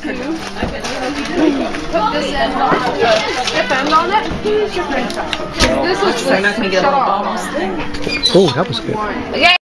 put this end on, it. end on it. This is we're not gonna get a Oh, that was good. Yeah.